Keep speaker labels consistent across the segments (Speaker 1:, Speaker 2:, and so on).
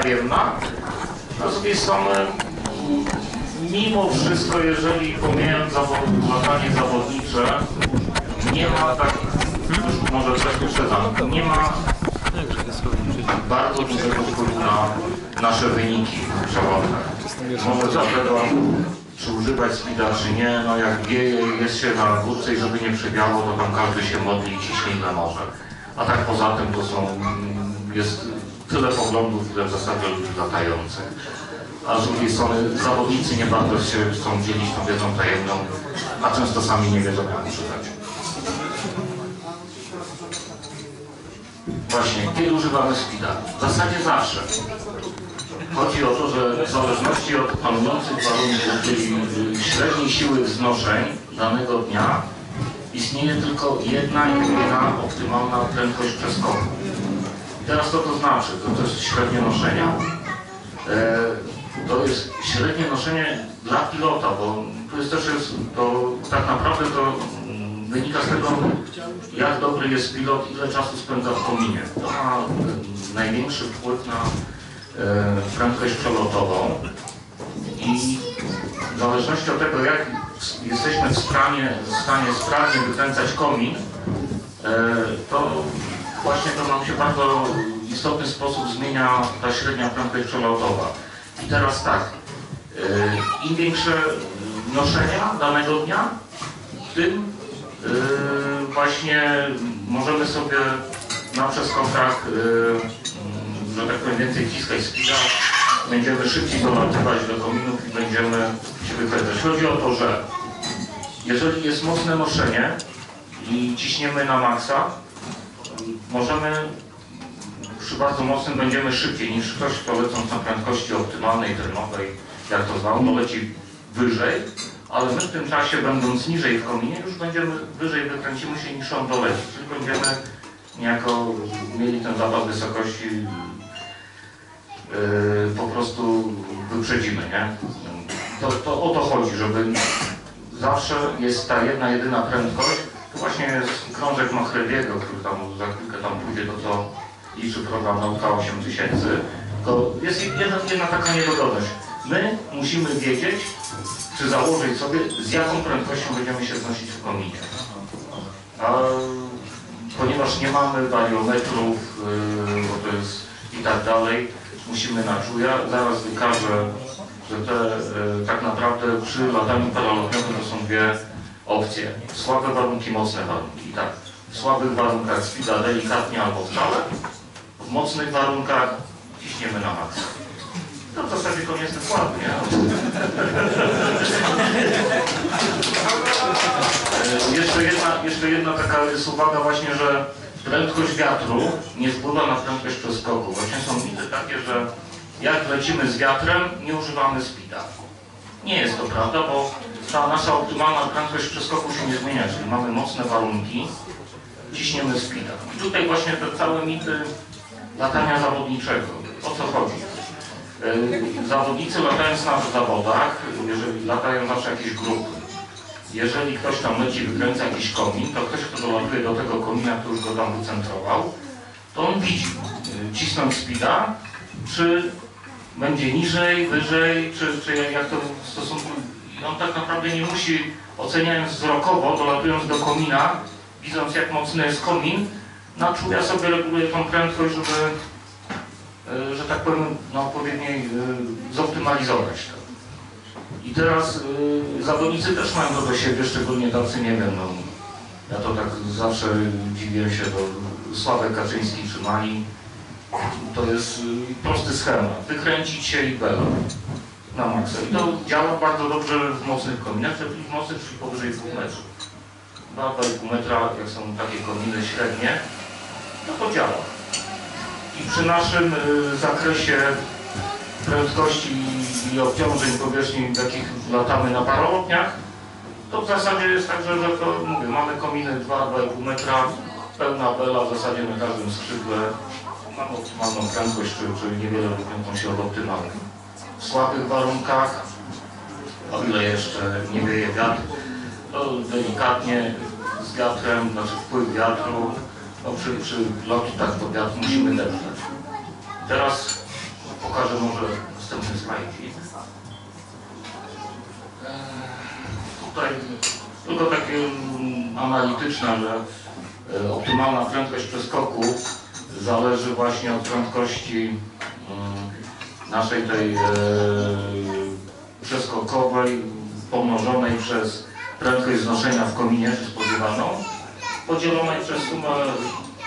Speaker 1: wzajemna. Drugiej strony, mimo wszystko, jeżeli pomijając zawod, latanie zawodnicze, nie ma tak, już może trochę uprzedzam, nie ma bardzo dużego wpływu na nasze wyniki w przewodach. Może dlatego, czy używać speeda, czy nie, no jak wieje, jest się na górce i żeby nie przebiało, to tam każdy się modli i ciśnie ile może. A tak poza tym to są, jest tyle poglądów, ile w zasadzie ludzi latających. A z drugiej strony zawodnicy nie bardzo się chcą dzielić tą wiedzą tajemną, a często sami nie wiedzą jak używać. Właśnie, kiedy używamy speeda? W zasadzie zawsze. Chodzi o to, że w zależności od panujących warunków, czyli y, średniej siły wznoszeń danego dnia, istnieje tylko jedna jedyna optymalna prędkość przeskoku. Teraz co to znaczy? To, to jest średnie noszenia. E, to jest średnie noszenie dla pilota, bo to jest też jest, to tak naprawdę to mm, wynika z tego, jak dobry jest pilot, ile czasu spędza w kominie. To ma y, największy wpływ na e, prędkość przelotową i w zależności od tego, jak jesteśmy w stanie, w stanie sprawnie wykręcać komin, e, to właśnie to nam się bardzo istotny sposób zmienia ta średnia prędkość przelotowa. I teraz tak, e, im większe noszenia danego dnia, tym e, właśnie możemy sobie na przeskokach e, że tak powiem, więcej wciskać speeda, będziemy szybciej dolatywać do kominów i będziemy się wykręcać. Chodzi o to, że jeżeli jest mocne noszenie i ciśniemy na maksa, możemy przy bardzo mocnym będziemy szybciej niż ktoś, kto lecąc na prędkości optymalnej, termowej, jak to zwał, to leci wyżej, ale my w tym czasie, będąc niżej w kominie, już będziemy wyżej, wykręcimy się niż on doleci, czyli będziemy niejako mieli ten zapas wysokości yy, po prostu wyprzedzimy, nie? To, to o to chodzi, żeby zawsze jest ta jedna, jedyna prędkość. Właśnie jest krążek Machrebiego, który tam za chwilkę tam pójdzie, to co liczy program Nauka 8000. To jest jedna, jedna taka niedogodność. My musimy wiedzieć, czy założyć sobie, z jaką prędkością będziemy się znosić w kominie. A ponieważ nie mamy wariometrów, yy, bo to jest i tak dalej, musimy na czuja. Zaraz wykażę, że te yy, tak naprawdę przy lataniu paralotniowym to są dwie opcje. Słabe warunki, mocne warunki. Tak, w słabych warunkach speeda delikatnie albo wcale, w mocnych warunkach ciśniemy na maksa. To w zasadzie koniec wykładu, nie? E, Jeszcze jedna, jeszcze jedna taka jest uwaga właśnie, że prędkość wiatru nie wpływa na prędkość przeskoku. Właśnie są mity takie, że jak lecimy z wiatrem, nie używamy speeda. Nie jest to prawda, bo ta nasza optymalna prędkość przeskoku się nie zmienia, czyli mamy mocne warunki, ciśniemy speeda. I tutaj właśnie te całe mity latania zawodniczego. O co chodzi? Yy, Zawodnicy latając na zawodach, jeżeli latają zawsze jakieś grupy, jeżeli ktoś tam leci, wykręca jakiś komin, to ktoś, kto dolatuje do tego komina, który go tam wycentrował, to on widzi, yy, cisnąć speeda, czy będzie niżej, wyżej, czy, czy jak to w stosunku... i On tak naprawdę nie musi, oceniając wzrokowo, dolatując do komina, widząc jak mocny jest komin, na czuje sobie reguluje tą prędkość, żeby, yy, że tak powiem, na odpowiedniej yy, zoptymalizować to. I teraz y, zawodnicy też mają do siebie, szczególnie tacy, nie wiem, no, ja to tak zawsze dziwię się, bo Sławek Kaczyński czy Mali, to jest prosty schemat, wykręcić się i bela na maksa. I to działa bardzo dobrze w mocnych kominach, czyli w mocnych, czyli powyżej 2 metrów. 2,5 metra, jak są takie kominy średnie, to to działa. I przy naszym y, zakresie prędkości i obciążeń powierzchni, jakich latamy na parolotniach, to w zasadzie jest tak, że, że to, mówię, mamy kominy 2-2,5 metra, pełna bela w zasadzie na każdym skrzydle, mamy optymalną prędkość, czy, czy niewiele różniącą się od optymalnej. W słabych warunkach, o ile jeszcze nie wieje wiatr, to delikatnie z wiatrem, znaczy wpływ wiatru, no przy, przy lotach do wiatru musimy deptać. Teraz pokażę może następny slajdzik. E, Tutaj tylko takie mm, analityczne, że e, optymalna prędkość przeskoku zależy właśnie od prędkości mm, naszej tej e, przeskokowej pomnożonej przez prędkość znoszenia w kominie spodziewaną podzielonej przez sumę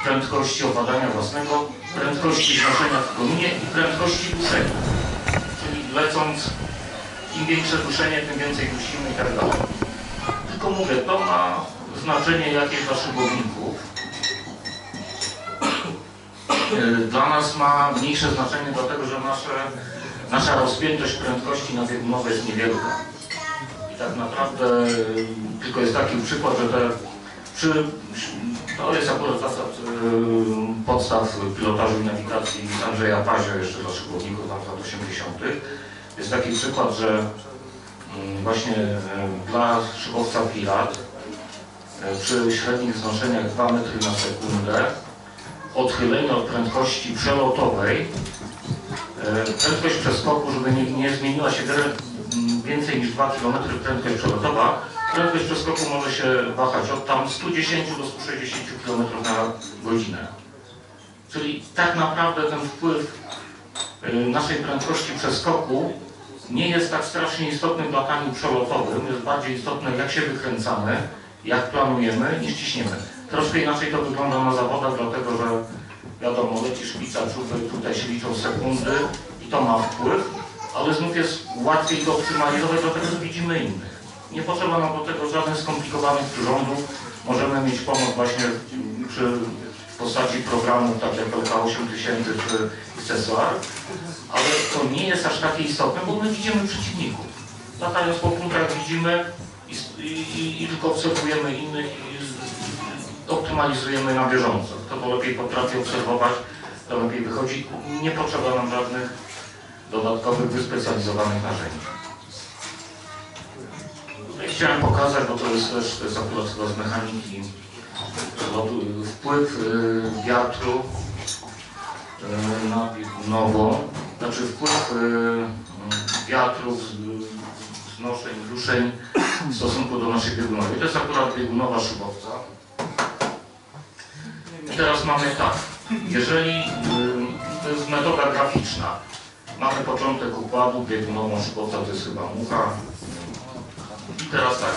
Speaker 1: prędkości opadania własnego, prędkości znoszenia w kominie i prędkości duszenia. Czyli lecąc, im większe duszenie, tym więcej dusimy i tak dalej. Tylko mówię, to ma znaczenie jakieś dla szybowników. Yy, Dla nas ma mniejsze znaczenie, dlatego że nasze, nasza rozpiętość prędkości nabiegunowej jest niewielka. I tak naprawdę yy, tylko jest taki przykład, że te przy, to jest akurat zasad yy, podstaw pilotażu i nawigacji Andrzeja Pazio jeszcze dla z lat 80. Jest taki przykład, że mm, właśnie dla szybowca Pirat przy średnich znoszeniach 2 metry na sekundę odchylenie od prędkości przelotowej e, prędkość przeskoku, żeby nie, nie zmieniła się wiele, m, więcej niż 2 km prędkość przelotowa, prędkość przeskoku może się wahać od tam 110 do 160 km na godzinę. Czyli tak naprawdę ten wpływ e, naszej prędkości przeskoku nie jest tak strasznie istotny w lataniu przelotowym, jest bardziej istotne jak się wykręcamy, jak planujemy, niż ciśniemy. Troszkę inaczej to wygląda na zawodach, dlatego że wiadomo, leci szpica, czuwy, tutaj się liczą sekundy i to ma wpływ, ale znów jest łatwiej to optymalizować, dlatego że widzimy innych. Nie potrzeba nam do tego żadnych skomplikowanych przyrządów. Możemy mieć pomoc właśnie przy, w postaci programów tak jak LK8000 czy CSR, ale to nie jest aż takie istotne, bo my widzimy przeciwników. Latając po punktach widzimy i, i, i tylko obserwujemy innych i optymalizujemy na bieżąco. Kto to lepiej potrafi obserwować, to lepiej wychodzi. Nie potrzeba nam żadnych dodatkowych, wyspecjalizowanych narzędzi. Tutaj chciałem pokazać, bo to jest też, to jest akurat z mechaniki wpływ y, wiatru y, na biegunową, znaczy wpływ y, wiatru, z- znoszeń, duszeń w stosunku do naszej biegunowej. To jest akurat biegunowa szybowca. I teraz mamy tak, jeżeli y, to jest metoda graficzna, mamy początek układu, biegunową szybowca to jest chyba mucha. I teraz tak,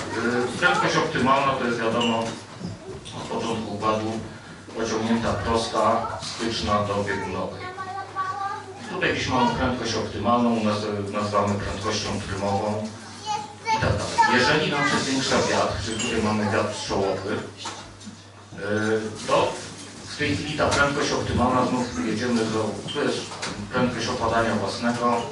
Speaker 1: y, prędkość optymalna to jest wiadomo od początku układu pociągnięta prosta, styczna do biegunowej. Tutaj gdzieś mamy prędkość optymalną, naz- nazywamy prędkością trymową i. Jeżeli nam się zwiększa wiatr, czyli tutaj mamy wiatr strzołowy, yy, to w tej chwili ta prędkość optymalna, znów jedziemy do, tu jest prędkość opadania własnego,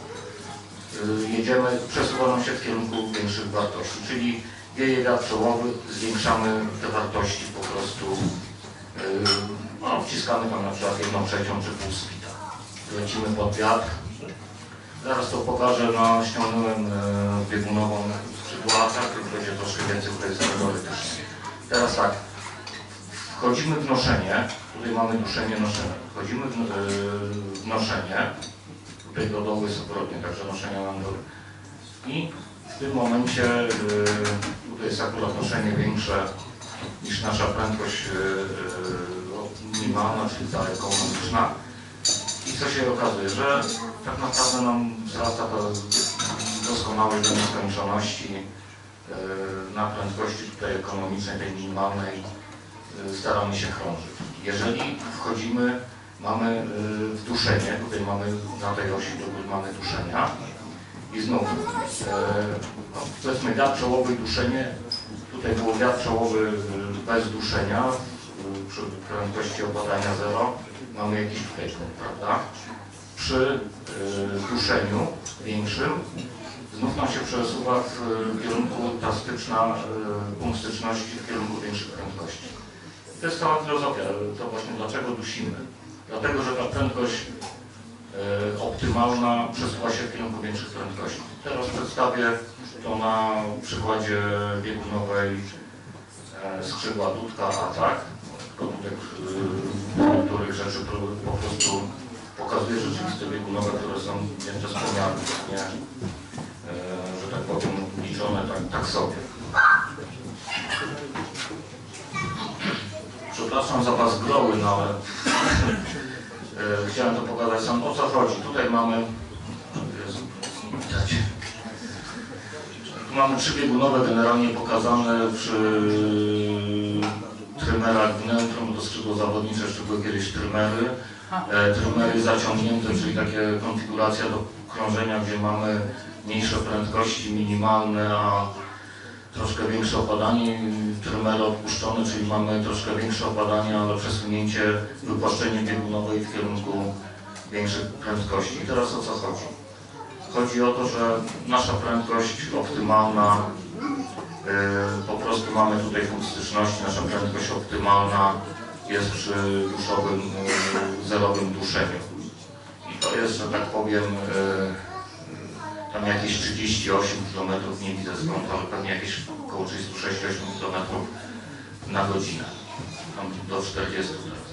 Speaker 1: yy, jedziemy, przesuwa nam się w kierunku większych wartości, czyli wieje wiatr czołowy, zwiększamy te wartości po prostu, yy, no, wciskamy tam na przykład jedną trzecią czy pół speeda. Lecimy pod wiatr, Zaraz to pokażę, no ściągnąłem e, biegunową skrzydłacę, który będzie troszkę więcej tutaj teoretycznie. Teraz tak, wchodzimy w noszenie, tutaj mamy duszenie, noszenie. Wchodzimy w, e, w noszenie, tutaj do dołu jest odwrotnie, także noszenie nam do... I w tym momencie, e, tutaj jest akurat noszenie większe niż nasza prędkość e, e, minimalna, czyli ta ekonomiczna. I co się okazuje, że tak naprawdę nam wzrasta do nieskończoności yy, na prędkości tutaj ekonomicznej, tej minimalnej yy, staramy się krążyć. Jeżeli wchodzimy, mamy yy, w duszenie, tutaj mamy na tej osi góry mamy duszenia i yy, no, powiedzmy wiatr czołowy i duszenie, tutaj było wiatr czołowy bez duszenia przy prędkości opadania 0 mamy jakiś punkt, prawda? Przy y, duszeniu większym znów nam się przesuwa w y, kierunku ta styczna, y, punkt styczności w kierunku większych prędkości. To jest cała filozofia, to właśnie dlaczego dusimy. Dlatego, że ta prędkość y, optymalna przesuwa się w kierunku większych prędkości. Teraz przedstawię to na przykładzie biegunowej skrzydła Dudka Atak. Y, których rzeczy pro- po prostu pokazuje rzeczywiste biegunowe, które są przestrzeń czasoprzestrzeniową, nie, e, że tak powiem, liczone tak, tak sobie. Przepraszam za Was groły, no ale e, chciałem to pokazać sam o co chodzi. Tutaj mamy. Tu mamy trzy biegunowe generalnie pokazane przy trymerach Gnentrum, to skrzydło zawodnicze, jeszcze były kiedyś trymery. E, trymery zaciągnięte, czyli takie konfiguracja do krążenia, gdzie mamy mniejsze prędkości minimalne, a troszkę większe opadanie, trymery odpuszczone, czyli mamy troszkę większe opadanie, ale przesunięcie, wypłaszczenie biegunowej w kierunku większych prędkości. I teraz o co chodzi? Chodzi o to, że nasza prędkość optymalna, po prostu mamy tutaj punkt styczności, nasza prędkość optymalna jest przy duszowym, yy, zerowym duszeniu. I to jest, że tak powiem, yy, tam jakieś 38 km, nie widzę skąd, ale pewnie jakieś około 36-8 km na godzinę. Tam do 40 teraz.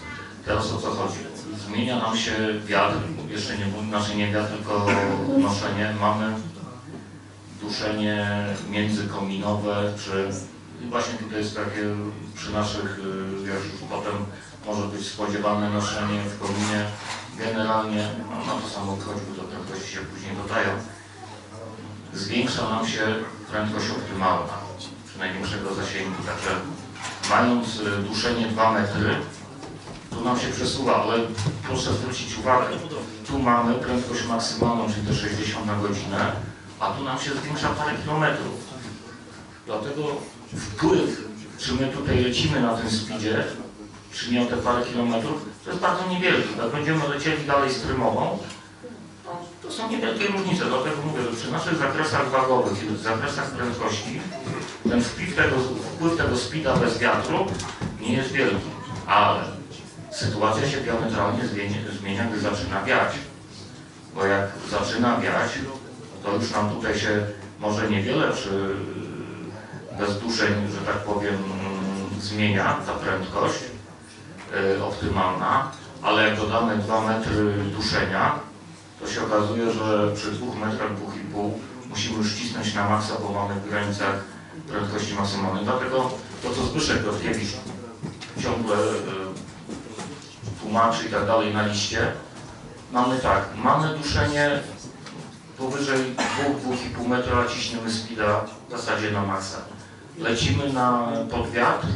Speaker 1: Teraz o co chodzi? Zmienia nam się wiatr, jeszcze nie, znaczy nie wiatr, tylko noszenie. Mamy duszenie międzykominowe, czy właśnie tutaj jest takie przy naszych, y, wiesz, już potem może być spodziewane noszenie w kominie. Generalnie, no, no to samo wychodzi, bo to prędkości się później dodają. Zwiększa nam się prędkość optymalna przy największego zasięgu, także mając y, duszenie 2 metry, tu nam się przesuwa, ale proszę zwrócić uwagę, tu mamy prędkość maksymalną, czyli te 60 na godzinę, a tu nam się zwiększa parę kilometrów. Dlatego wpływ, czy my tutaj lecimy na tym speedzie, czy nie o te parę kilometrów, to jest bardzo niewielki. Jak będziemy lecieli dalej strymową, to, to są niewielkie różnice. Dlatego mówię, że przy naszych zakresach wagowych i zakresach prędkości ten wpływ tego, wpływ tego speeda bez wiatru nie jest wielki. Ale sytuacja się diametralnie zmienia, gdy zaczyna wiać. Bo jak zaczyna wiać, to już nam tutaj się może niewiele przy bezduszeń, że tak powiem, mm, zmienia ta prędkość y, optymalna, ale jak dodamy 2 metry duszenia, to się okazuje, że przy 2 metrach, 2,5 musimy już cisnąć na maksa, bo mamy w granicach prędkości maksymalnej. Dlatego to, co Zbyszek Rotkiewicz ciągle y, tłumaczy i tak dalej na liście, mamy tak, mamy duszenie powyżej 2-2,5 metra, ciśniemy speeda w zasadzie na maksa. Lecimy na podwiatr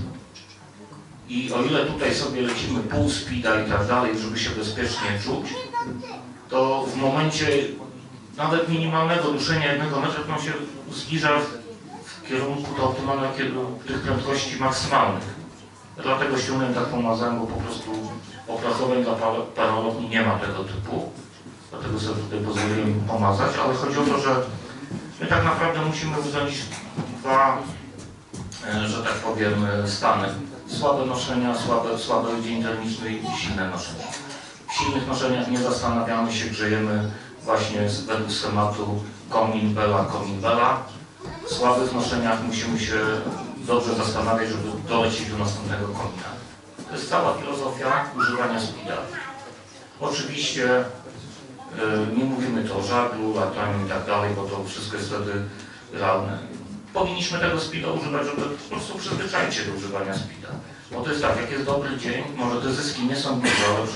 Speaker 1: i o ile tutaj sobie lecimy pół speeda i tak dalej, żeby się bezpiecznie czuć, to w momencie nawet minimalnego duszenia jednego metra on się zbliża w, kierunku do optymalnego tych prędkości maksymalnych. Dlatego ściągnąłem taką mazę, bo po prostu opracowań dla par- paralotni nie ma tego typu. Dlatego sobie tutaj pozwoliłem pomazać, ale chodzi o to, że my tak naprawdę musimy uwzględnić dwa, e, że tak powiem, e, stany. Słabe noszenia, słabe, słabe dzień termiczny i silne noszenia. W silnych noszeniach nie zastanawiamy się, grzejemy właśnie według schematu komin, bela, komin, bela. W słabych noszeniach musimy się dobrze zastanawiać, żeby dolecieć do następnego komina. To jest cała filozofia używania speeda. Oczywiście nie mówimy to o żaglu, lataniu i tak dalej, bo to wszystko jest wtedy realne. Powinniśmy tego speeda używać, żeby po prostu przyzwyczaić się do używania speeda. Bo to jest tak, jak jest dobry dzień, może te zyski nie są duże, ale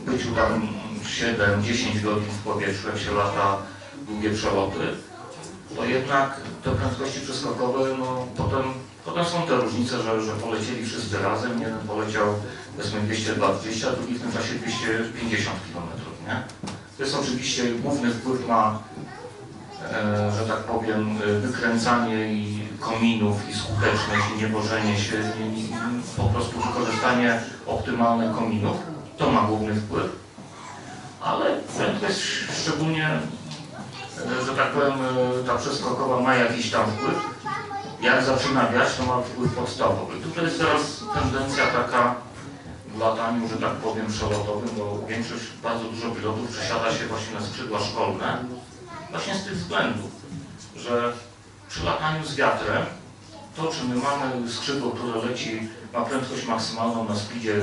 Speaker 1: byciu tam 7-10 godzin w powietrzu, jak się lata długie przeloty, to jednak te prędkości przeskokowe, no potem, potem są te różnice, że, że polecieli wszyscy razem, jeden poleciał powiedzmy 220, a drugi w tym czasie 250 km, nie? To jest oczywiście główny wpływ na, e, że tak powiem, wykręcanie i kominów i skuteczność i niebożenie się, nie, nie, po prostu wykorzystanie optymalne kominów, to ma główny wpływ, ale prędkość szczególnie e, że tak powiem, e, ta przeskokowa ma jakiś tam wpływ. Jak zaczyna wiać, to ma wpływ podstawowy. Tutaj jest teraz tendencja taka lataniu, że tak powiem, przelotowym, bo większość, bardzo dużo pilotów przesiada się właśnie na skrzydła szkolne, właśnie z tych względów, że przy lataniu z wiatrem, to czy my mamy skrzydło, które leci, ma prędkość maksymalną na speedzie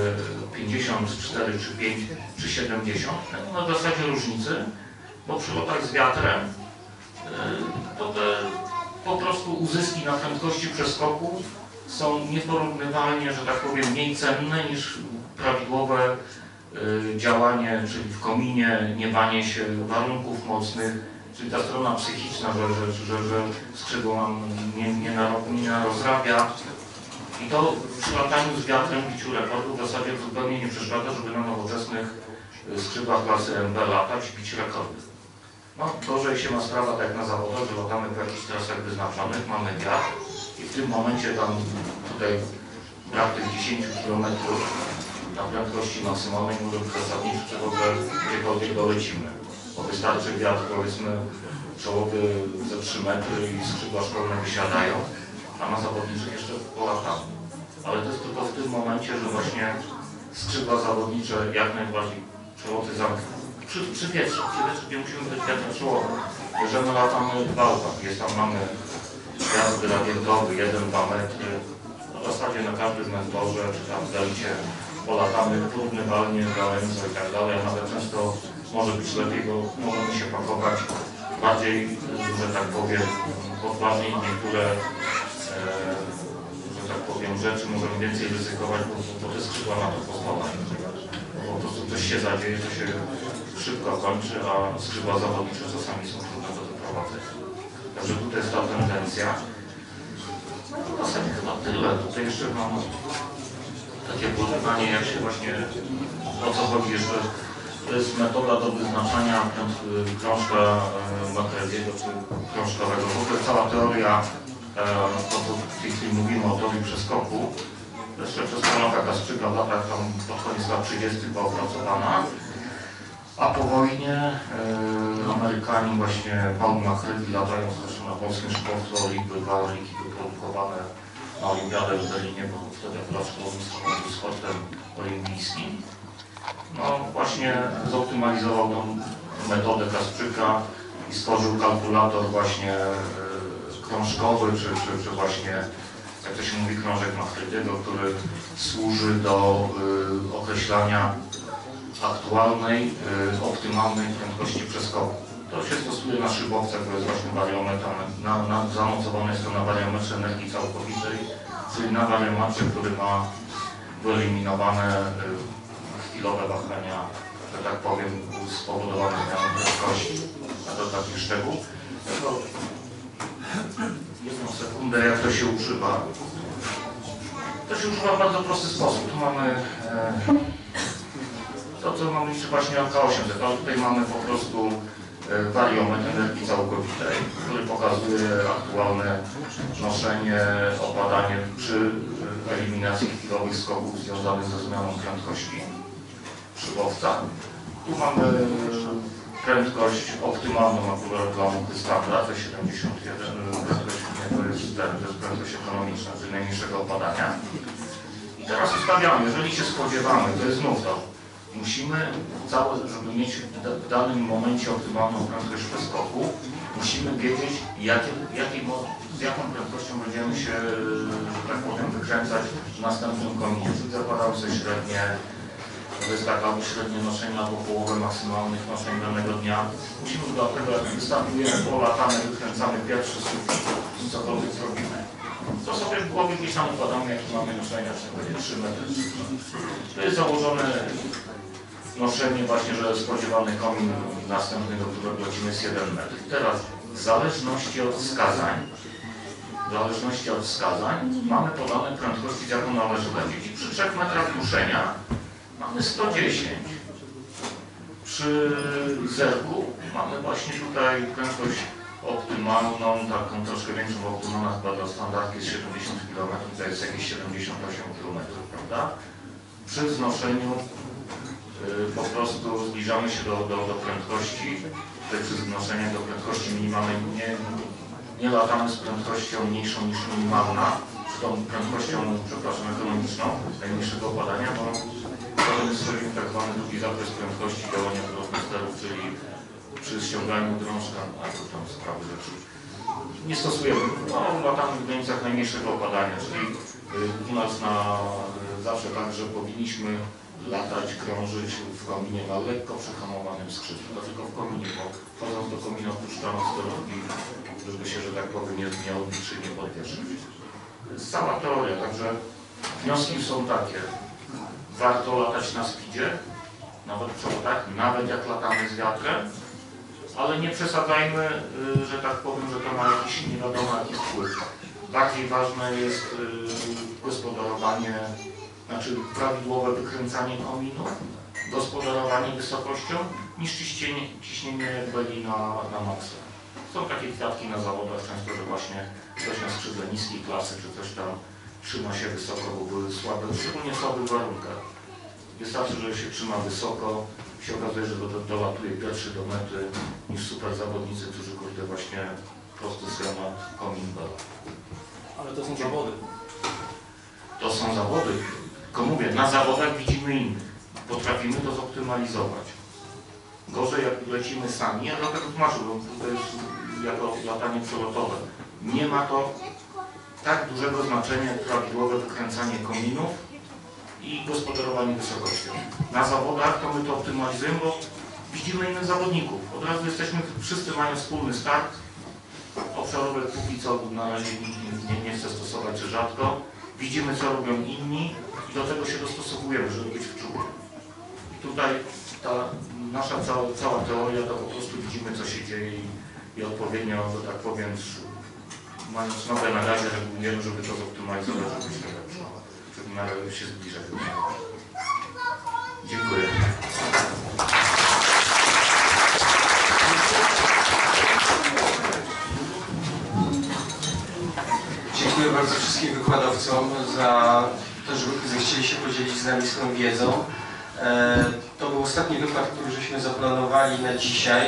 Speaker 1: 54 czy 5 czy 70, nie ma w zasadzie różnicy, bo przy lotach z wiatrem y, to te po prostu uzyski na prędkości przeskoku są nieporównywalnie, że tak powiem, mniej cenne niż prawidłowe y, działanie, czyli w kominie, nie banie się warunków mocnych, czyli ta strona psychiczna, że, że, że, że skrzydło nam nie, nie, nie narozrabia. I to przy lataniu z wiatrem, biciu rekordu w zasadzie zupełnie nie przeszkadza, żeby na nowoczesnych y, skrzydłach klasy MB latać bić rekordy. No, gorzej się ma sprawa tak na zawodach, że latamy po jakichś trasach wyznaczonych, mamy wiatr i w tym momencie tam tutaj brak tych 10 km na prędkości maksymalnej może być zasadniczy, ogóle gdziekolwiek dolecimy. Bo wystarczy wiatr powiedzmy czołowy ze 3 metry i skrzydła szkolne wysiadają, a na zawodniczych jeszcze polatamy. Ale to jest tylko w tym momencie, że właśnie skrzydła zawodnicze jak najbardziej przeloty zamkną. Przy, przy wietrze, przy wietrze nie musimy być wiatr czołowy. Bierzemy latamy w bałkach, jest tam mamy gwiazd gradientowy, 1-2 metry. No w zasadzie na każdym mentorze, czy tam w polatamy porównywalnie gałęzo i tak dalej, a nawet często może być lepiej, bo możemy się pakować bardziej, że tak powiem, odważniej niektóre, e, że tak powiem, rzeczy możemy więcej ryzykować, bo, bo te skrzydła na to pozwalają. Po prostu coś się zadzieje, to się szybko kończy, a skrzydła zawodnicze czasami są trudne do wyprowadzenia. Także tutaj jest ta tendencja. No to w zasadzie chyba tyle. Tutaj jeszcze mam takie porównanie, jak się właśnie, o co chodzi jeszcze. To jest metoda do wyznaczania krążka e, Macreziego czy krążkowego. W ogóle cała teoria, e, to co w tej chwili mówimy o teorii przeskoku, jeszcze przez pana taka szczyga w latach tam pod koniec lat 30. była opracowana. A po wojnie e, Amerykanie właśnie Paul Macready latając zresztą na polskim Olimpi, dwa Olimpi były produkowane na Olimpiadę w Berlinie, bo wtedy szkolnictwo był sportem olimpijskim. No właśnie zoptymalizował tą metodę Kasprzyka i stworzył kalkulator właśnie e, krążkowy, czy, czy, czy właśnie, jak to się mówi, krążek Macready'ego, który służy do y, określania aktualnej, y, optymalnej prędkości przeskoku. To się stosuje na szybowcach, to jest właśnie wariometr, na, na, zamocowane jest to na wariometrze energii całkowitej, czyli na wariometrze, który ma wyeliminowane y, chwilowe wahania, że tak powiem, spowodowane zmianą prędkości. A to taki szczegół. Jedną sekundę, jak to się używa. To się używa w bardzo prosty sposób. Tu mamy e, to, co mamy liczyć właśnie K800, ale tutaj mamy po prostu e, wariometr energii całkowitej, który pokazuje aktualne noszenie, opadanie przy eliminacji chwilowych skoków związanych ze zmianą prędkości szybowca. Tu mamy e, prędkość optymalną akurat dla multi standard, to jest 71, prędkość to jest, to jest prędkość ekonomiczna, czyli najmniejszego opadania. I teraz ustawiamy, jeżeli się spodziewamy, to jest znów to, musimy całe, żeby mieć w da- w danym momencie optymalną prędkość przeskoku, musimy wiedzieć, jakie, jakiej, mo- z jaką prędkością będziemy się, że tak wykręcać w następnym kominie, czyli zakładamy sobie średnie, to średnie noszenie, albo połowę maksymalnych noszeń danego dnia. Musimy do tego, jak występujemy, polatamy, wykręcamy pierwszy sufit i cokolwiek zrobimy. To sobie w głowie gdzieś tam układamy, jakie mamy noszenia, czy to będzie 3 metry. To jest założone noszenie właśnie, że spodziewany komin następny, do którego lecimy jest 1 metr. Teraz w zależności od wskazań, w zależności od wskazań mamy podane prędkości, z jaką należy lecieć. I przy 3 metrach duszenia mamy 110. Przy zerku mamy właśnie tutaj prędkość optymalną, taką troszkę większą, bo optymalna chyba dla standardki jest 70 km, to jest jakieś 78 km, prawda? Przy znoszeniu po prostu zbliżamy się do, do, do prędkości, znoszeniu do prędkości minimalnej, nie, nie latamy z prędkością mniejszą niż minimalna, z tą prędkością, przepraszam, ekonomiczną, najmniejszego opadania, bo potem stworzymy tak zwany drugi zakres prędkości działania drobnosterów, czyli przy ściąganiu drążka, a to tam sprawy rzeczy. Nie stosujemy, no, latamy w granicach najmniejszego opadania, czyli y, u nas na, y, zawsze tak, że powinniśmy latać, krążyć w kominie na lekko przehamowanym skrzydle. Dlaczego w kominie? Bo wchodząc do komina opuszczano sterowki, żeby się, że tak powiem, nie, nie odbić czy nie podwieszyć. To jest cała teoria, także wnioski są takie. Warto latać na speedzie, nawet w przewodach, nawet jak latamy z wiatrem, ale nie przesadzajmy, y, że tak powiem, że to ma jakiś nie wiadomo jaki wpływ. Bardziej ważne jest y, gospodarowanie, znaczy prawidłowe wykręcanie kominu, gospodarowanie wysokością, niż ciśnienie, ciśnienie beli na, na maksa. Są takie kwiatki na zawodach często, że właśnie ktoś na skrzydle niskiej klasy czy coś tam trzyma się wysoko, bo były słabe, szczególnie słabych warunkach. Wystarczy, że się trzyma wysoko, się okazuje, że do, do, dolatuje pierwszy do mety niż super zawodnicy, którzy kurde właśnie prosto z komin bela.
Speaker 2: Ale to są zawody.
Speaker 1: To są zawody. Tylko mówię, na zawodach widzimy innych. Potrafimy to zoptymalizować. Gorzej jak lecimy sami, ja dlatego tłumaczę, bo to jest jako latanie przelotowe. Nie ma to tak dużego znaczenia jak prawidłowe wykręcanie kominów i gospodarowanie wysokością. Na zawodach to my to optymalizujemy, bo widzimy innych zawodników. Od razu jesteśmy, wszyscy mają wspólny start. Obszarówek póki co na razie nikt nie, nie, chce stosować, czy rzadko. Widzimy, co robią inni i do tego się dostosowujemy, żeby być w. I tutaj ta nasza cała, cała teoria, to po prostu widzimy, co się dzieje i, i odpowiednio, że tak powiem, mając nowe na razie regulujemy, żeby to zoptymalizować, żeby być lepsze, żeby się zbliżać. Dziękuję.
Speaker 3: Dziękuję bardzo wszystkim wykładowcom za to, że zechcieli się podzielić z nami swoją wiedzą. E, To był ostatni wykład, który żeśmy zaplanowali na dzisiaj.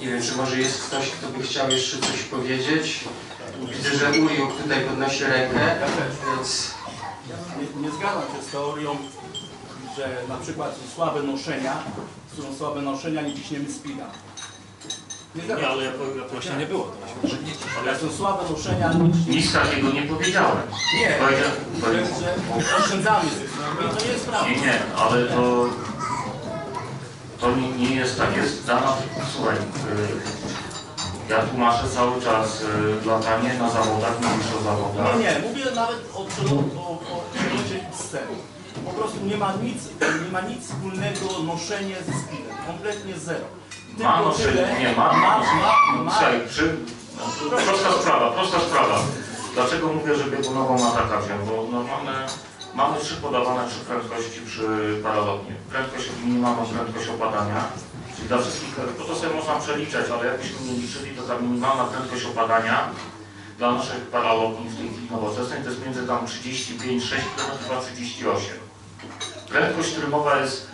Speaker 3: Nie wiem, czy może jest ktoś, kto by chciał jeszcze coś powiedzieć. Widzę, że Uriuk tutaj podnosi rękę, więc
Speaker 2: Nie, nie zgadzam się z teorią, że na przykład słabe noszenia, są słabe noszenia, nie ciśniemy speeda. Nie
Speaker 4: ale jako, właśnie nie było to. Że nie
Speaker 2: Ale są słabe ciśniemy
Speaker 1: Nic takiego nie powiedziałem.
Speaker 2: Nie,
Speaker 1: Powiedział,
Speaker 2: że, oszczędzamy to nie jest prawda.
Speaker 1: Nie, nie, ale to, to nie, jest tak. Jest dana, słuchaj, y, ja tłumaczę cały czas y, latanie na zawodach, mówisz o zawodach.
Speaker 2: Nie, nie, mówię nawet o przelocie, o, o przelocie XC. Po prostu nie ma nic, nie ma nic wspólnego noszenie ze speedem. Kompletnie zero.
Speaker 1: Ma noszenie, nie ma,
Speaker 2: ma,
Speaker 1: ma,
Speaker 2: ma,
Speaker 1: przy, no, prosta sprawa, prosta sprawa. Dlaczego mówię, że biegunową ma taka wziąć? Bo no, mamy, mamy trzy podawane trzy prędkości przy paralognie. Prędkość minimalną, prędkość opadania. Czyli dla wszystkich, bo to sobie można przeliczać, ale jakbyśmy nie liczyli, to ta minimalna prędkość opadania dla naszych paralogni w tej chwili nowoczesnej to jest między tam 35, 6 km a 38. Prędkość trymowa jest,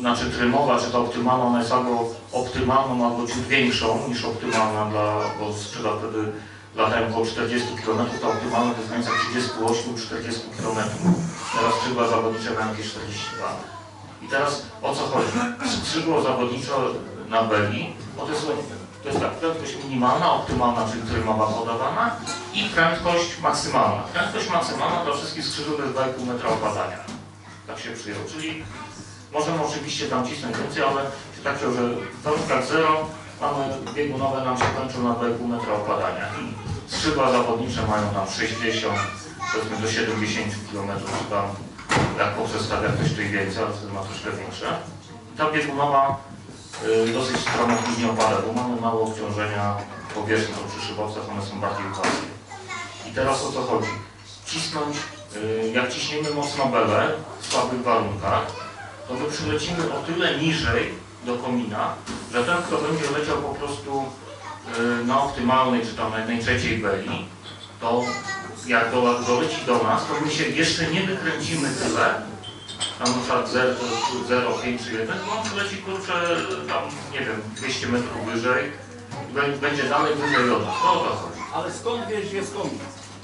Speaker 1: znaczy trymowa, czy ta optymalna, ona jest albo optymalną, albo ciut większą niż optymalna, dla, bo skrzydła wtedy latają około 40 km, ta optymalna to jest granica 38-40 km. Teraz skrzydła zawodnicze mają jakieś 42. I teraz o co chodzi? Skrzydło zawodnicze na beli, bo to jest, to jest tak, prędkość minimalna, optymalna, czyli trymowa podawana i prędkość maksymalna. Prędkość maksymalna dla wszystkich skrzydł to jest 2,5 metra opadania. Tak się przyjęło, czyli możemy oczywiście tam cisnąć więcej, ale się tak wziął, że w warunkach zero mamy biegunowe nam się kończą na 2,5 metra opadania i skrzydła zawodnicze mają tam 60, powiedzmy do 70 km, czy tam jak poprzestawia ktoś tutaj więcej, ale wtedy ma troszkę większe. I ta biegunowa dosyć stromo później opada, bo mamy mało obciążenia powierzchni, przy szybowcach one są bardziej płaskie. I teraz o co chodzi? Cisnąć, y, jak ciśniemy mocno belę w słabych warunkach, to my przylecimy o tyle niżej do komina, że ten, kto będzie leciał po prostu y, na optymalnej, czy tam na jednej trzeciej beli, to jak do, doleci do nas, to my się jeszcze nie wykręcimy tyle, tam na przykład 0,5 czy 1, to on przyleci kurczę tam, nie wiem, 200 metrów wyżej i bę- będzie dalej wyżej od nas. To o to chodzi.
Speaker 2: Ale skąd wiesz, gdzie jest komin?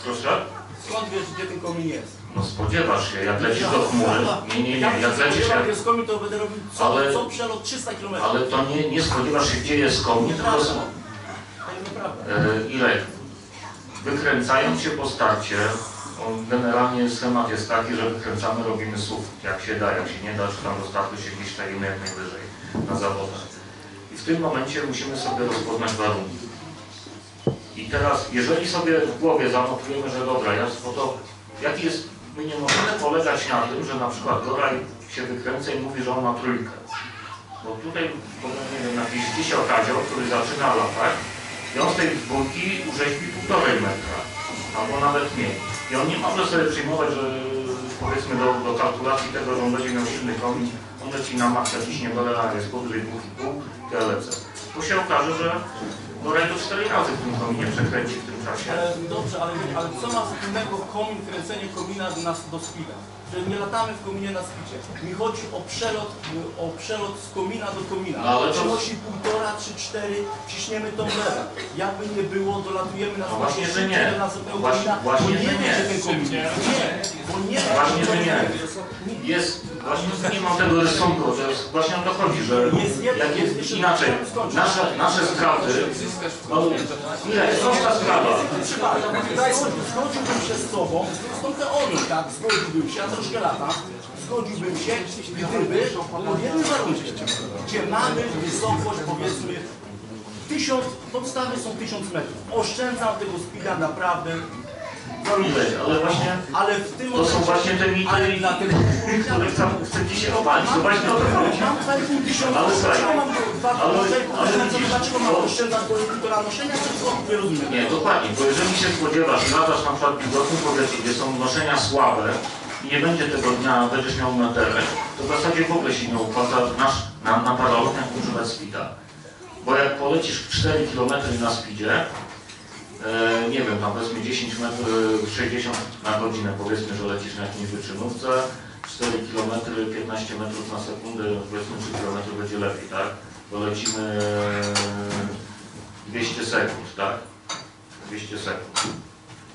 Speaker 1: Proszę?
Speaker 2: Skąd wiesz, gdzie ten komin jest?
Speaker 1: No spodziewasz się, jak lecisz do chmury. Nie, nie, nie,
Speaker 2: Jak
Speaker 1: lecisz, jak,
Speaker 2: jest komin, to będę robił co,
Speaker 1: Ale-
Speaker 2: co przelot 300 km.
Speaker 1: ale to nie, nie spodziewasz się, gdzie jest komin, tylko są,
Speaker 2: nieprawda.
Speaker 1: e, ile wykręcając się po starcie, generalnie schemat jest taki, że wykręcamy, robimy SUV, jak się da, jak się nie da, czy tam do startu się gdzieś stajemy jak najwyżej na zawodach. I w tym momencie musimy sobie rozpoznać warunki. I teraz, jeżeli sobie w głowie zanotujemy, że dobra, ja bo to jaki jest, my nie możemy polegać na tym, że na przykład Goraj się wykręca i mówi, że on ma trójkę. Bo tutaj, powiem, nie wiem, jakiś dzisiaj okazio, który zaczyna latać i on z tej dwójki urzeźbi półtorej metra, albo nawet mniej. I on nie może sobie przyjmować, że powiedzmy do, do kalkulacji tego, że on będzie miał silny komin, on leci na maksa ciśnie dole, a jest powyżej 2,5, ja lecę. Bo się okaże, że Goraj do 4 razy w tym kominie przekręci w tym czasie.
Speaker 2: Ale dobrze, ale, ale co ma wspólnego komin, kręcenie komina do, nas, do spida? Że nie latamy w kominie na spicie. Mi chodzi o przelot, o przelot z komina do komina.
Speaker 1: No, ale to-
Speaker 2: Przenosi półtora, trzy, cztery, ciśniemy tą lewę. Jakby nie było, dolatujemy na
Speaker 1: No właśnie, że nie.
Speaker 2: nasypełku
Speaker 1: Właśnie-
Speaker 2: komina,
Speaker 1: właśnie,
Speaker 2: bo nie
Speaker 1: że
Speaker 2: wiem,
Speaker 1: nie.
Speaker 2: że ten komin. Nie, bo nie wiem,
Speaker 1: Właśnie, że nie.
Speaker 2: nie.
Speaker 1: Jest, właśnie nie mam tego rysunku, to jest, właśnie o to chodzi, że jak
Speaker 2: jest
Speaker 1: inaczej, nasze, nasze straty, no, ile, prosta sprawa,
Speaker 2: Zgodził- Zgodziłbym się z Tobą, z tą teorią, tak, zgodziłbym się, ja troszkę latam, zgodziłbym się, gdyby pod jednym warunkiem, gdzie mamy wysokość powiedzmy tysiąc, podstawy są tysiąc metrów. Oszczędzam tego speeda naprawdę,
Speaker 1: ile, ale właśnie
Speaker 2: ale w tym
Speaker 1: to są właśnie te mity,
Speaker 2: ale dlatego
Speaker 1: które chcą, chcecie się opalić, to właśnie o to chodzi.
Speaker 2: Mam 2,5 tysiąca,
Speaker 1: Ale słuchaj,
Speaker 2: mam dwa
Speaker 1: ale- ale
Speaker 2: ale,
Speaker 1: widzisz,
Speaker 2: dlaczego mam oszczędzać do półtora noszenia, czy co? Nie rozumiem.
Speaker 1: Nie, dokładnie, bo jeżeli się spodziewasz, że latasz na przykład w wilgotnym powietrzu, gdzie są noszenia słabe i nie będzie tego dnia, będziesz miał meterek, to w zasadzie w ogóle się nie opłaca nasz, na, na paralotniach używać speeda. Bo jak polecisz 4 km na speedzie, nie wiem, tam powiedzmy 10 metrów, 60 na godzinę, powiedzmy, że lecisz na jakimś wyczynówce, 4 km, 15 metrów na sekundę, powiedzmy 3 km będzie lepiej, tak? Bo lecimy e, 200 sekund, tak? 200 sekund.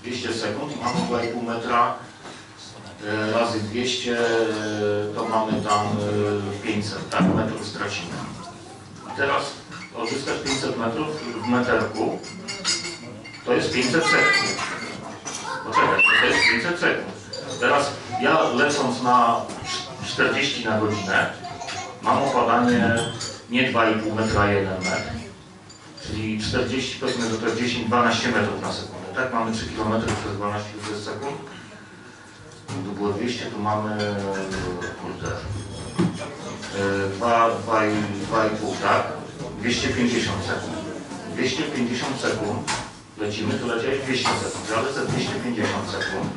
Speaker 1: 200 sekund i mamy 2,5 metra e, razy 200, e, to mamy tam e, 500, tak? Metrów stracimy. Teraz odzyskać 500 metrów w meterku to jest 500 sekund. Poczekaj, to jest 500 sekund. Teraz ja lecąc na 40 na godzinę mam opadanie nie 2,5 metra, a 1 metr. Czyli 40, powiedzmy, że to jest 10, 12 metrów na sekundę. Tak, mamy 3 km przez 12 przez sekund. Tu było 200, tu mamy, kurde, e, 2, 2, 2,5, tak? 250 sekund. 250 sekund lecimy, tu leciałeś 200 sekund, ja lecę 250 sekund.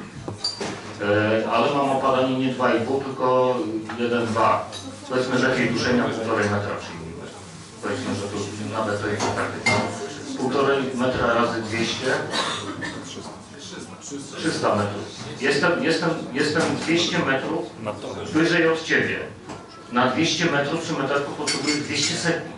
Speaker 1: E, ale mam opadanie nie 2,5, tylko 1,2. Powiedzmy, że jakieś duszenia 1,5 metra przyjmijmy. Powiedzmy, że tu nawet to jest tak. Półtorej metra razy 200. 300 metrów. Jestem, jestem, jestem 200 metrów wyżej od Ciebie. Na 200 metrów przy meterku potrzebuję 200 sekund.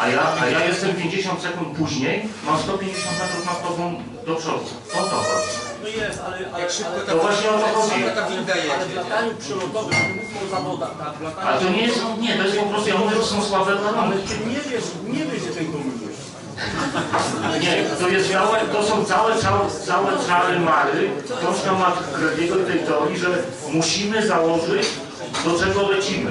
Speaker 1: A ja, a ja jestem 50 sekund później, mam 150 metrów nad Tobą do przodu. O to chodzi.
Speaker 2: No jest, ale, ale,
Speaker 3: Jak szybko
Speaker 2: ale,
Speaker 3: ta
Speaker 1: To właśnie o to chodzi.
Speaker 3: ta winda
Speaker 2: ale w lataniu przelotowym, nie mówmy o zawodach, tak? Lataniu
Speaker 1: Ale to nie jest, nie, to jest po prostu, ja mówię, że są słabe
Speaker 2: Ale
Speaker 1: warunki.
Speaker 2: ty nie wiesz, nie wiesz, że ten komunizm.
Speaker 1: Nie, to jest całe, to są całe, całe, całe czary mary, książka ma Krediego tej teorii, że musimy założyć, do czego lecimy.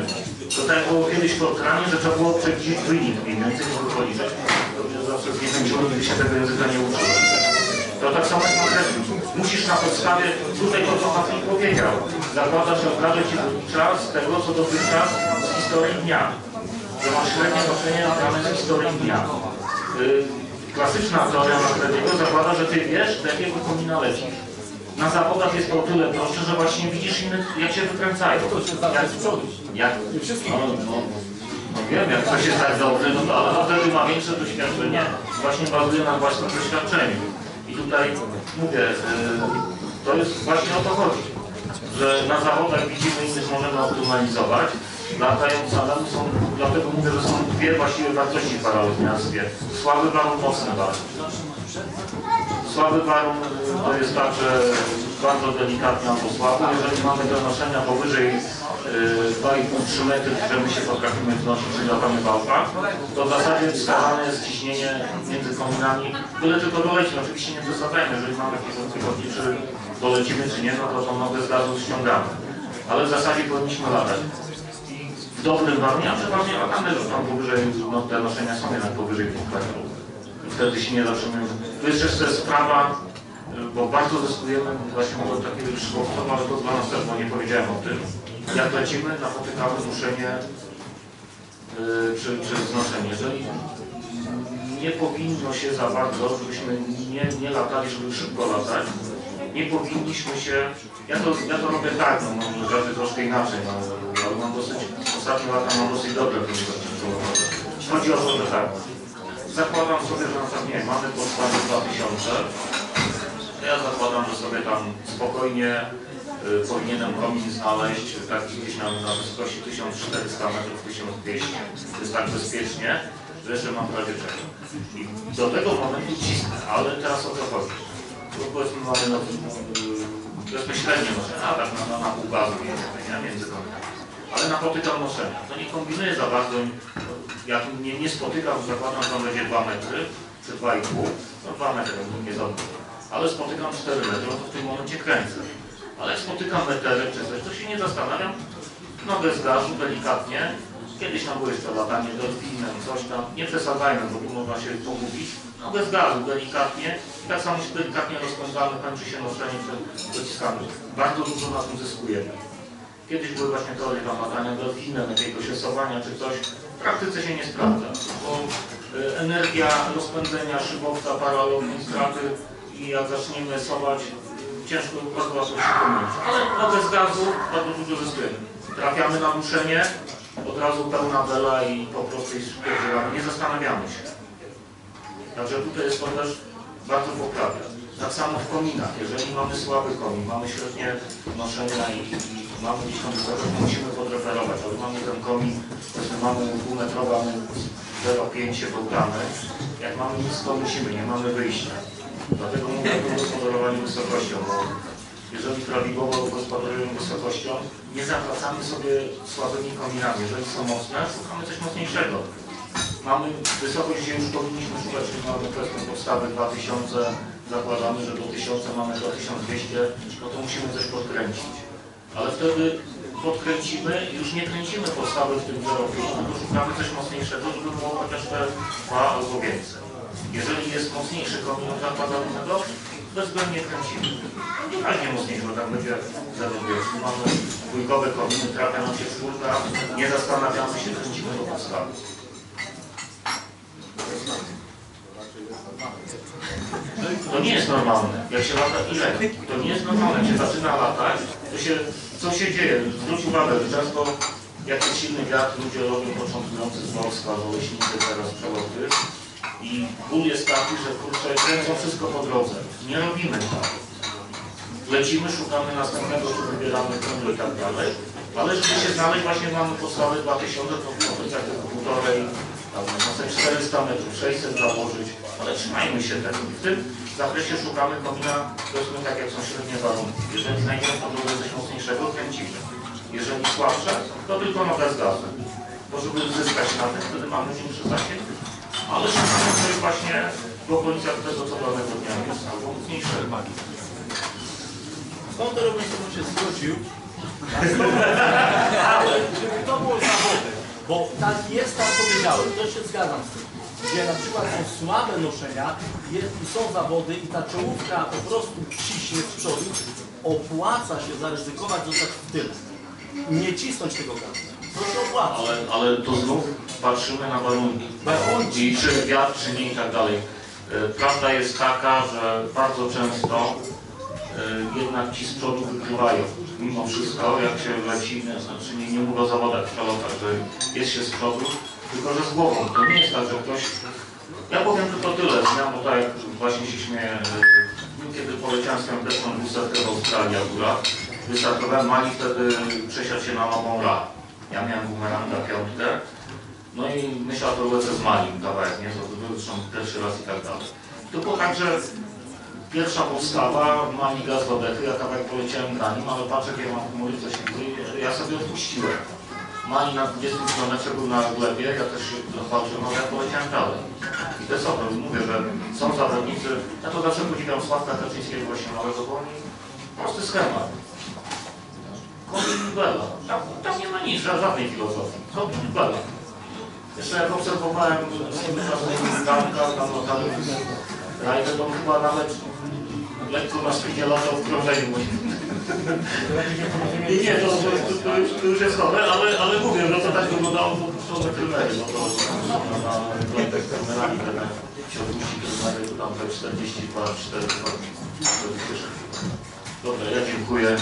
Speaker 1: To tak było kiedyś w Fortranie, że trzeba było przewidzieć wynik mniej więcej, żeby policzyć. Dobrze, zawsze z niechęcią się tego języka nie uczyłem. To tak samo jak na. Musisz na podstawie, tutaj to co Patryk powiedział, zakładasz, że okaże Ci czas tego, co dotychczas z historii dnia. Że masz średnie noszenie dane z historii dnia. Y, Klasyczna teoria Macrediego zakłada, że Ty wiesz, do jakiego komina lecisz. Na zawodach jest o tyle prostsze, że właśnie widzisz innych, jak się wykręcają.
Speaker 2: Zawsze z przodu.
Speaker 1: Jak,
Speaker 2: wszystkich.
Speaker 1: no, no, no wiem, jak coś jest tak dobre, no to, ale to wtedy ma większe doświadczenie, właśnie bazuje na własnym doświadczeniu. I tutaj mówię, y, to jest właśnie o to chodzi, że na zawodach widzimy innych, możemy optymalizować, latając samemu są, dlatego mówię, że są dwie właściwe wartości w paralotniarstwie. Słaby warun, mocny warun. Słaby warun y, to jest tak, że bardzo delikatnie albo słabo. Jeżeli mamy te noszenia powyżej 2,5-3 metry, że my się potrafimy wnosić, czyli latamy w to w zasadzie wskazane jest ciśnienie między kominami, byle tylko doleci. Oczywiście nie przesadzajmy, jeżeli mamy wątpliwości, czy dolecimy, czy nie, no to tą nogę z gazu ściągamy. Ale w zasadzie powinniśmy latać. Dobrym a przeważnie latamy, że tam powyżej, no te noszenia są jednak powyżej 2 metrów. Wtedy się nie zatrzymujemy. Tu jest jeszcze sprawa, bo bardzo zyskujemy właśnie może takiego szkolstwa, ale to dla nas też, bo nie powiedziałem o tym. Jak lecimy, napotykamy duszenie yy, czy, czy znoszenie. Nie powinno się za bardzo, żebyśmy nie, nie latali, żeby szybko latać, nie powinniśmy się, ja to, ja to robię tak, no może żarty troszkę inaczej, no, ale mam dosyć, ostatnie lata mam dosyć dobre. Chodzi o to, że tak, zakładam sobie, że na przykład nie, mamy podstawę 2000, ja zakładam, że sobie tam spokojnie y, powinienem komin znaleźć taki gdzieś na, na wysokości 1400 metrów, 1200. To jest tak bezpiecznie, że jeszcze mam prawie czego. I do tego momentu cisnę, ale teraz o co chodzi? Bo powiedzmy mamy no, y, powiedzmy średnie noszenie, a tak na, na, na pół nie, między kominami. Ale napotykam noszenia. To nie kombinuję za bardzo, jak nie, nie spotykam, zakładam, że on będzie 2 metry, czy 2,5, no 2 metry, nie za dużo ale spotykam 4 metry, no to w tym momencie kręcę. Ale spotykam metery czy coś, to się nie zastanawiam. Nogę z gazu delikatnie. Kiedyś tam było jeszcze latanie delfinem, coś tam. Nie przesadzajmy, bo tu można się pogubić. Nogę z gazu delikatnie. I tak samo się delikatnie rozpędzamy, kończy się noszenie, czy dociskamy. Bardzo dużo na tym zyskujemy. Kiedyś były właśnie teorie tam latania delfinem, jakiegoś rysowania czy coś. W praktyce się nie sprawdza, bo y, energia rozpędzenia szybowca, paralogii, straty i jak zaczniemy rysować, ciężko bardzo łatwo się pomylić. Ale nogę z gazu bardzo dużo zyskujemy. Trafiamy na duszenie, od razu pełna bela i po prostu spierdzielamy, nie zastanawiamy się. Także tutaj jest to też bardzo poprawia. Tak samo w kominach, jeżeli mamy słaby komin, mamy średnie noszenia i, i mamy gdzieś tam musimy podreferować, ale mamy ten komin, powiedzmy mamy półmetrowy, mamy 0,5 się. Jak mamy nic, to musimy, nie mamy wyjścia. Dlatego mówię o gospodarowaniu wysokością, bo jeżeli prawidłowo gospodarujemy wysokością, nie zawracamy sobie słabymi kominami. Jeżeli są mocne, szukamy coś mocniejszego. Mamy wysokość, gdzie już powinniśmy szukać, czyli mamy powiedzmy podstawę 2000, zakładamy, że do 1000 mamy do 1200, no to musimy coś podkręcić. Ale wtedy podkręcimy i już nie kręcimy podstawy w tym 0,5, tylko szukamy coś mocniejszego, żeby było chociaż te 2 albo więcej. Jeżeli jest mocniejszy komin od zakładanego, bezwzględnie kręcimy. Nieważnie mocniejszy, bo tam będzie 0,2. Mamy dwójkowe kominy, trafia nam się czwórka, nie zastanawiamy się, kręcimy do podstawy. To nie jest normalne. Jak się lata ile? To nie jest normalne. Jak się zaczyna latać, to się, co się dzieje? Zwróć uwagę, że często jak jest silny wiatr, ludzie robią początkujący z morska, leśnicy teraz przeloty i ból jest taki, że kurczę, kręcą wszystko po drodze. Nie robimy tak. Lecimy, szukamy następnego, tu wybieramy kręgu i tak dalej. Ale żeby się znaleźć, właśnie mamy podstawę 2000, to jak tylko półtorej, można sobie 400 metrów, 600 założyć, ale trzymajmy się tego. W tym zakresie szukamy komina, powiedzmy tak jak są średnie warunki. Jeżeli znajdziemy po drodze coś mocniejszego, kręcimy. Jeżeli słabsze, to tylko nogę z gazem. Bo żeby zyskać na tym, wtedy mamy większy zasięg, ale szukamy coś właśnie w okolicach tego, co danego dnia jest, albo mocniejsze.
Speaker 2: Skąd to bym się zgodził? Ale żeby to było zawody, bo tak jest, tak powiedziałem, to się zgadzam z tym. Gdzie na przykład są słabe noszenia są zawody i ta czołówka po prostu ciśnie z przodu, opłaca się zaryzykować zostać w tyle. Nie cisnąć tego gazu.
Speaker 1: Ale, ale to znów patrzymy na warunki.
Speaker 2: Warunki.
Speaker 1: I czy wiatr, czy nie i tak dalej. E, Prawda jest taka, że bardzo często e, jednak ci z przodu wygrywają. Mimo wszystko, jak się leci, znaczy nie, nie mówię o zawodach w przelotach, że jest się z przodu, tylko że z głową. To nie jest tak, że ktoś... Ja powiem tylko tyle, znam, bo tak właśnie się śmieję, e, kiedy poleciałem z piąteczną dwusetkę w Australii akurat, wystartowałem Mali, wtedy przesiadł się na nową ra. Ja miałem bumeranga piątkę, no i myślałem, że lecę z Malim kawałek, nie? Zresztą pierwszy raz i tak dalej. Było tak, że pierwsza podstawa, mam gaz do dechy, ja kawałek poleciałem na nim, ale patrzę, jak ja mam chmury, coś ja sobie odpuściłem. Mani na 20 km był na glebie, ja też się ale ja poleciałem dalej. I to jest to, mówię, że są zawodnicy, ja to zawsze podziwiam Sławka Kaczyńskiego właśnie małego, bo oni prosty schemat. Komin Bela. Tam, tam nie ma nic, ża- żadnej filozofii. Komin Bela. Jeszcze jak obserwowałem tam no, tam Rajdę, to on chyba nawet lekko na szczycie latał w krążeniu. I nie, to, to, to, już, to już jest chore, ale, ale mówię, że to tak wyglądało po prostu na trenery. No to na, trener się odpuści trenery, to tam te 42, 4 Dobra, ja dziękuję.